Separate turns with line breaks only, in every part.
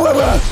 whoa.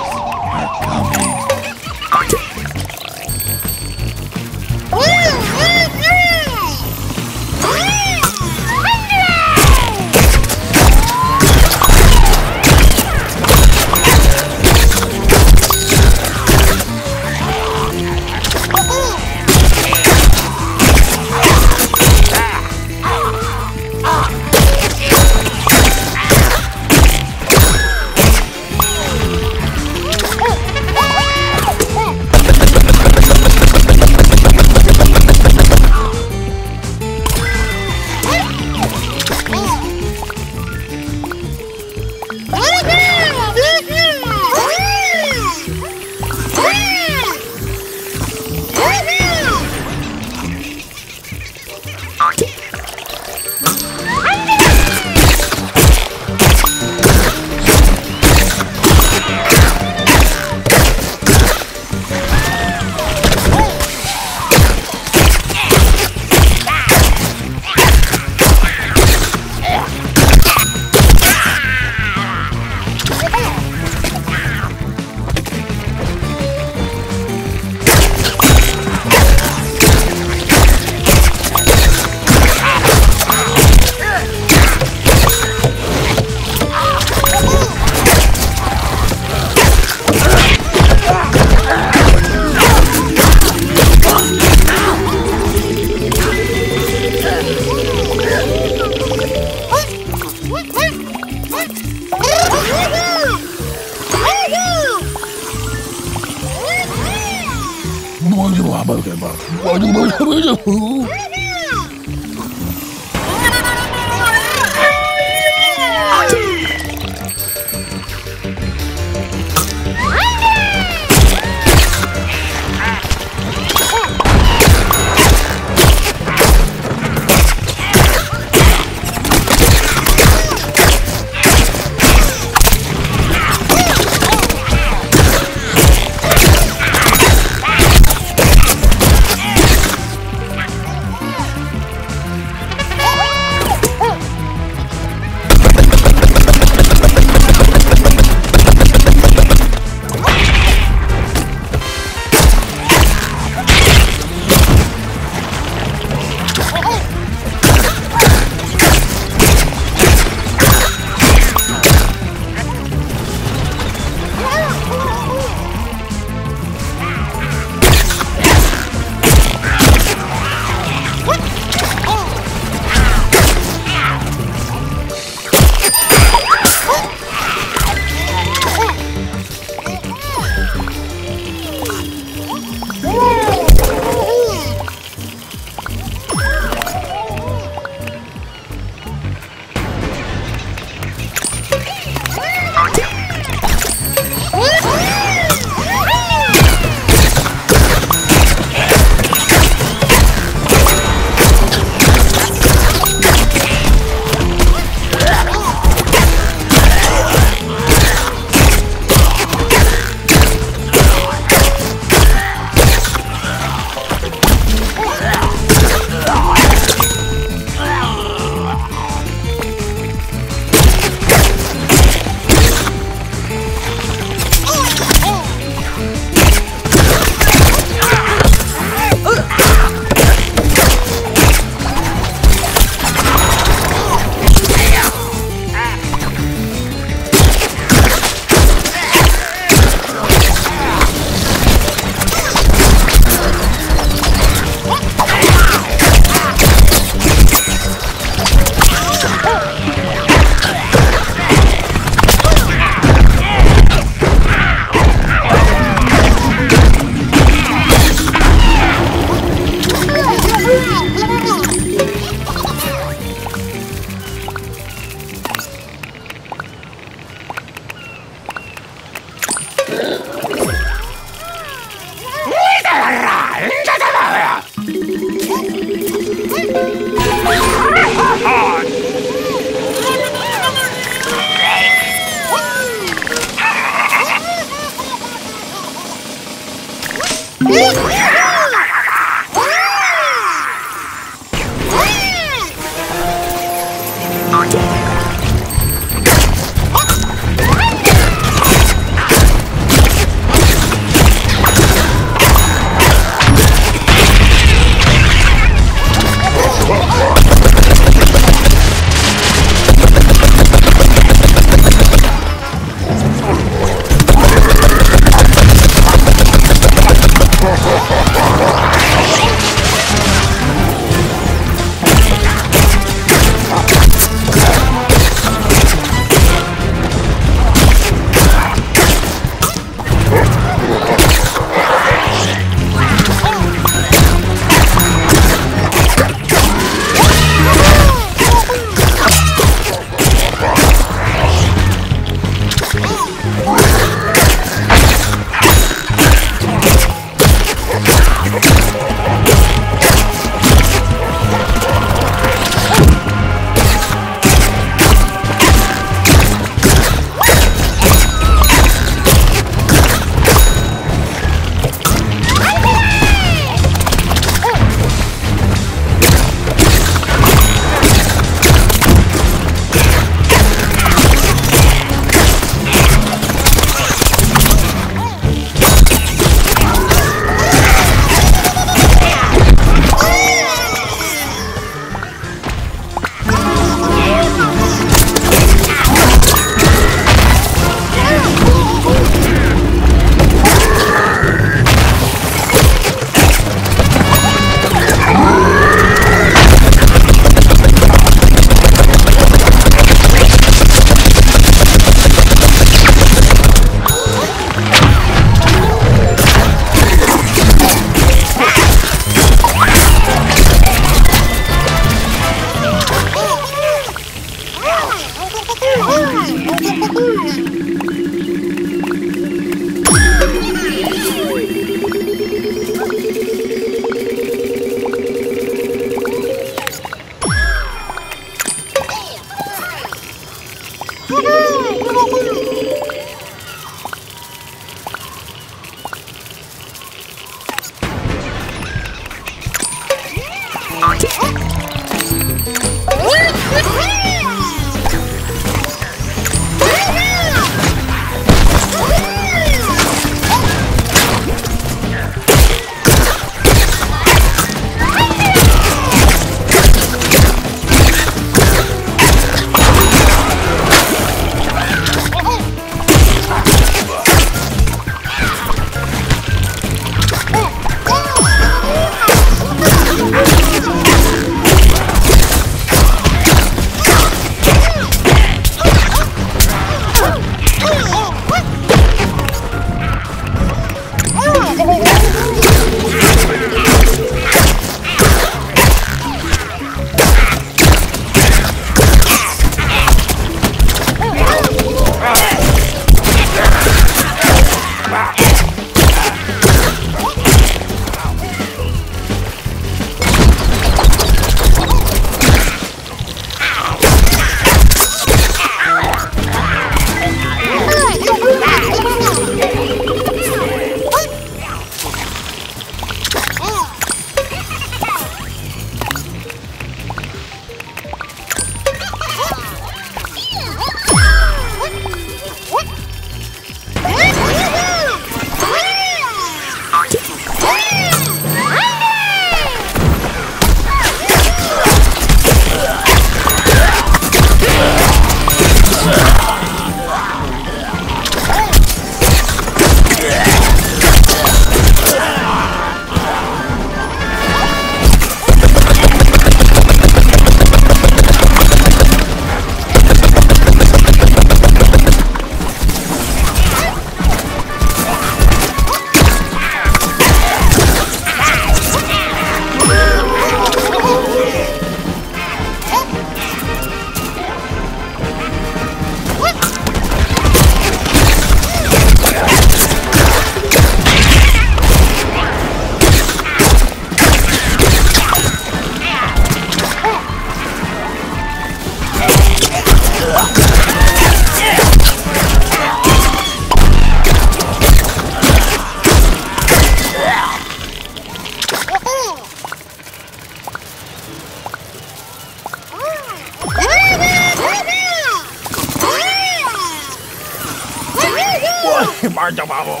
Marcha, vamos.